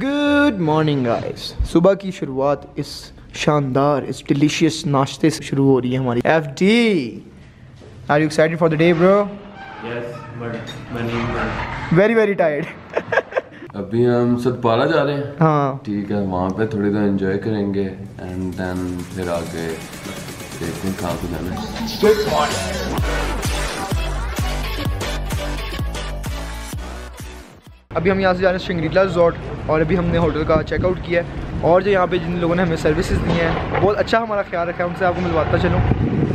Good morning guys सुबह की शुरुआत इस शानदार इस डिलीशियस नाश्ते से शुरू हो रही है हमारी F D are you excited for the day bro very very tired अभी हम सतपाला जा रहे हैं। हाँ। ठीक है वहाँ पे थोड़ी देर एंजॉय करेंगे एंड देन फिर आगे देखते हैं कहाँ को जाना है। अभी हम यहाँ से जा रहे हैं श्रृंगरीला रिजॉर्ट और अभी हमने होटल का चेकआउट किया है। और जो यहाँ पे जिन लोगों ने हमें सर्विसेज़ दी हैं बहुत अच्छा हमारा ख्याल रखा है उनसे आपको मिलवाता चलूँ।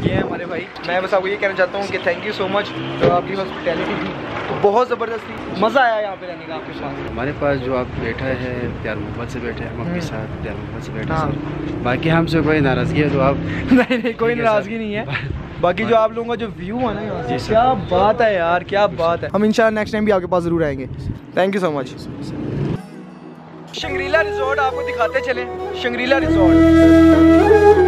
ये है हमारे भाई। मैं बस आपको ये कहना चाहता हूँ कि थैंक यू सो मच तो आपकी हॉस्पिटैलिटी थी। तो बहुत ज़बरदस्त थी। मज़ा आया यहाँ पे रहने का आपके साथ हमारे पास जो आप बैठा है प्यार मोहब्बत से बैठे हैं हम अपने साथ प्यार मोहब्बत से बैठे हाँ। हैं। बाकी हमसे कोई नाराज़गी है तो आप नहीं नहीं कोई नाराज़गी नहीं है। बाकी जो आप लोगों का जो व्यू है ना यहाँ क्या बात है यार क्या बात है। हम इन नेक्स्ट टाइम भी आपके पास ज़रूर आएँगे। Thank you so much Shangrila resort आपको दिखाते चले शंग्रीला रिजॉर्ट।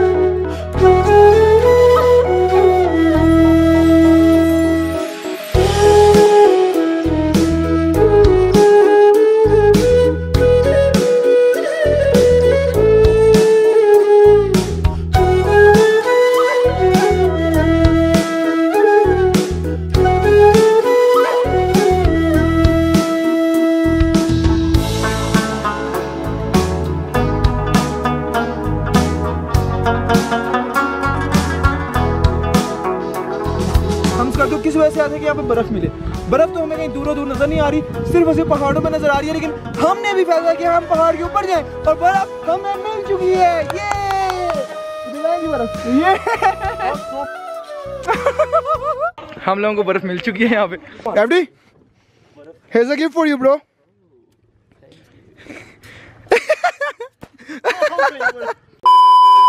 वजह से आते हैं कि यहाँ पे बर्फ़ मिले। बर्फ़ तो हमें कहीं दूरों दूर नज़र नहीं आ रही सिर्फ़ उसे पहाड़ों में नज़र आ रही है लेकिन हमने भी फैसला किया हम पहाड़ के ऊपर जाएँ और बर्फ़ हमें मिल चुकी है। ये! बर्फ़। ये! हम लोगों को बर्फ़ मिल चुकी है यहाँ पे। FD here's a gift for you bro.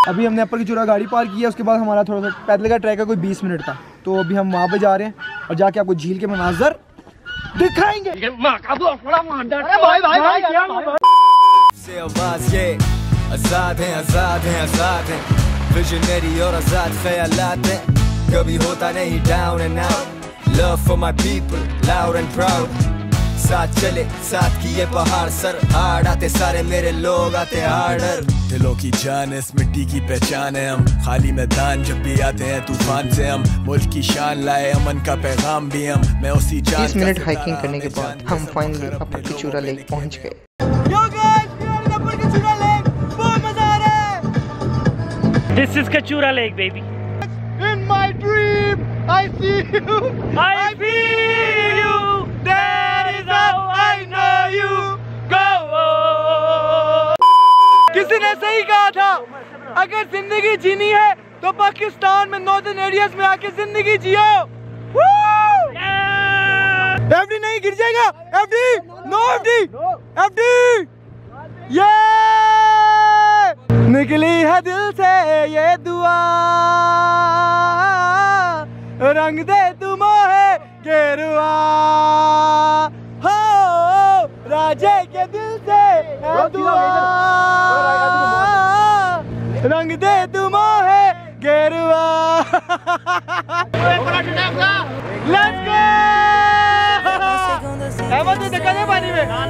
अभी हमने अपर की चूरा गाड़ी पार की है उसके बाद हमारा थोड़ा सा पैदल का ट्रैक है कोई 20 मिनट का। तो अभी हम वहाँ पे जा रहे हैं और जाके आपको झील के मनाजर दिखाएँगे। आज़ाद हैं आज़ाद हैं आज़ाद हैं। विजनरी और आज़ाद ख्यालात हैं। कभी होता नहीं down and out love for my people loud and proud साथ चले साथ किए पहाड़ सर हार्ड आते सारे मेरे लोग आते हार्डर दिलों की जान इस मिट्टी की पहचान है हम खाली मैदान जब भी आते हैं तूफ़ान से हम मुल्क की शान लाए अमन का पैगाम भी हम मैं उसी जान 30 मिनट हाइकिंग करने के बाद हम फाइनली अपने अपर किचूरा लेक लेके। पहुँच गए This is Kachura Lake, baby. In my dream, I see you. I किसी ने सही कहा था। अगर ज़िंदगी जीनी है तो पाकिस्तान में नॉर्दर्न एरियाज़ में आके ज़िंदगी जियो। एफडी नहीं गिर जाएगा। एफडी नो एफडी एफडी ये निकली है दिल से ये दुआ। रंग दे तुम है गेरुआ हो राजे के दिल से है दुआ। दे तुम है गेरुआ। लेट्स